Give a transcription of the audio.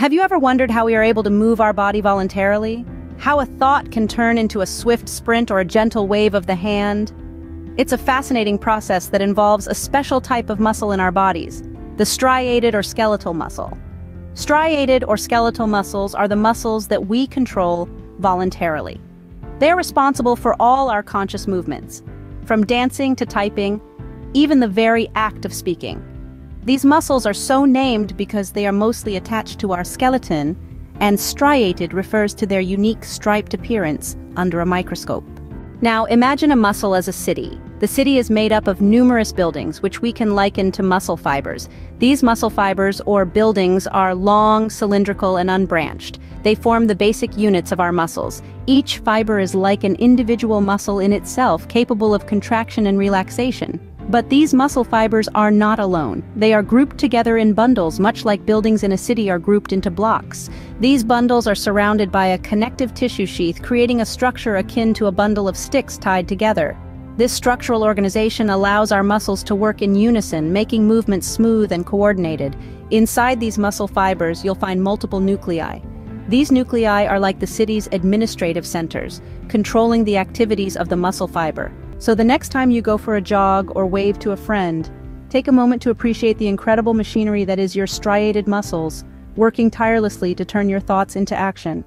Have you ever wondered how we are able to move our body voluntarily? How a thought can turn into a swift sprint or a gentle wave of the hand? It's a fascinating process that involves a special type of muscle in our bodies, the striated or skeletal muscle. Striated or skeletal muscles are the muscles that we control voluntarily. They are responsible for all our conscious movements, from dancing to typing, even the very act of speaking. These muscles are so named because they are mostly attached to our skeleton, and striated refers to their unique striped appearance under a microscope. Now, imagine a muscle as a city. The city is made up of numerous buildings, which we can liken to muscle fibers. These muscle fibers, or buildings, are long, cylindrical, and unbranched. They form the basic units of our muscles. Each fiber is like an individual muscle in itself, capable of contraction and relaxation. But these muscle fibers are not alone. They are grouped together in bundles, much like buildings in a city are grouped into blocks. These bundles are surrounded by a connective tissue sheath, creating a structure akin to a bundle of sticks tied together. This structural organization allows our muscles to work in unison, making movements smooth and coordinated. Inside these muscle fibers, you'll find multiple nuclei. These nuclei are like the city's administrative centers, controlling the activities of the muscle fiber. So the next time you go for a jog or wave to a friend, take a moment to appreciate the incredible machinery that is your striated muscles, working tirelessly to turn your thoughts into action.